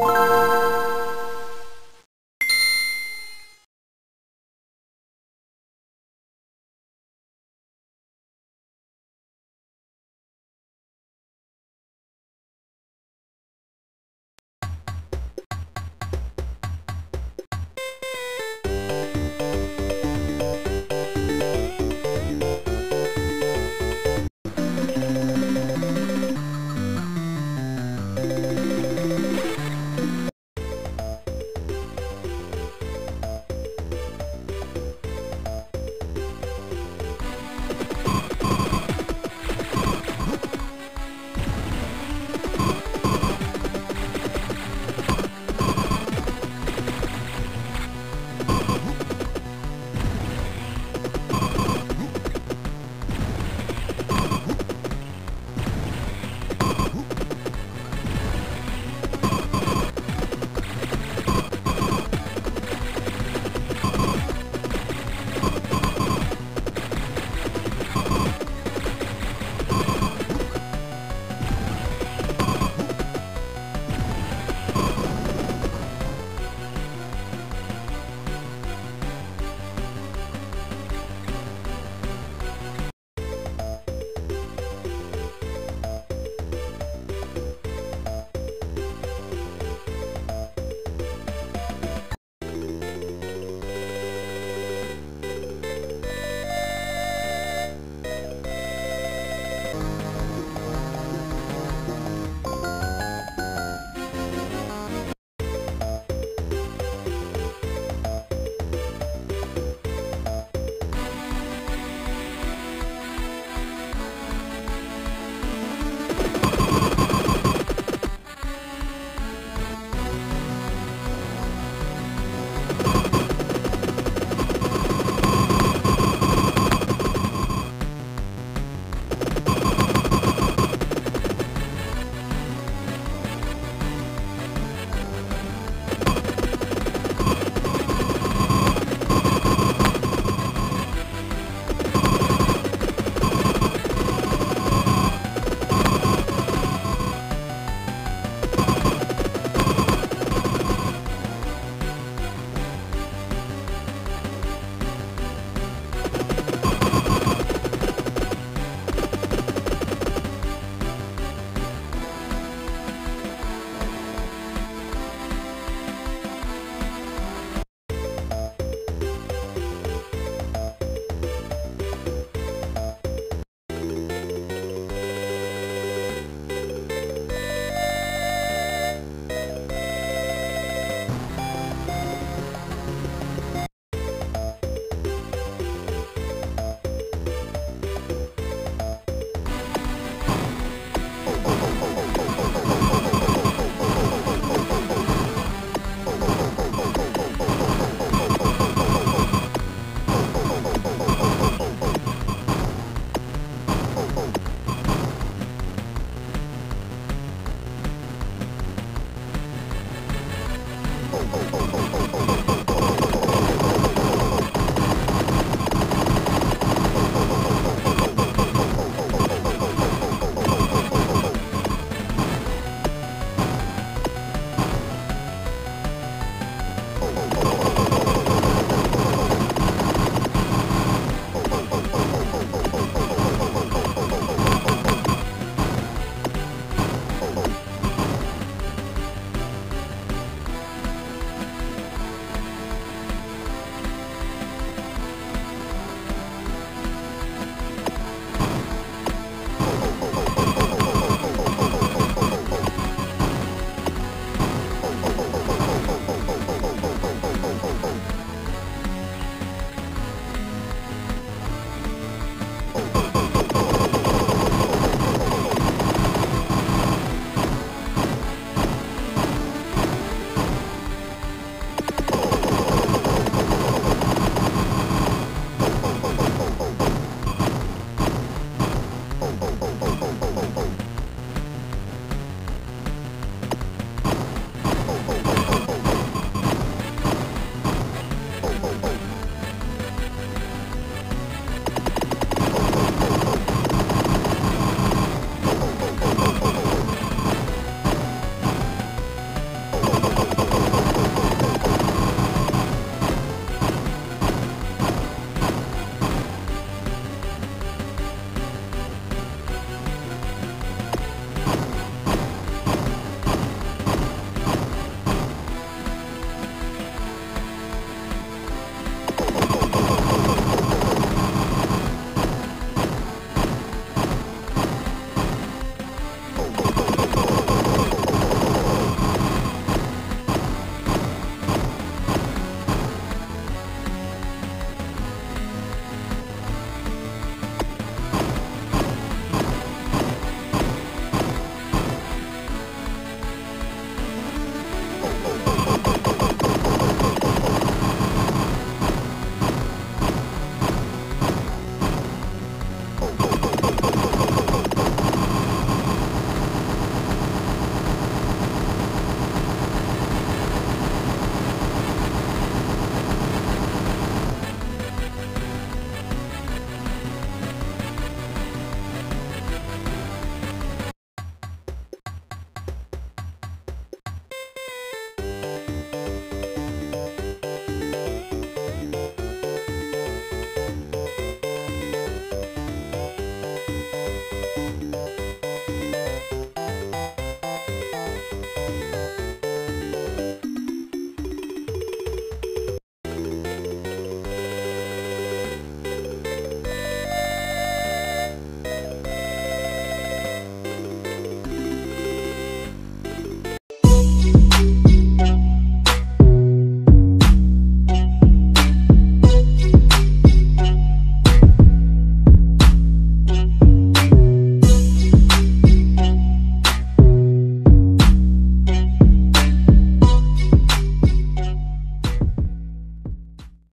Música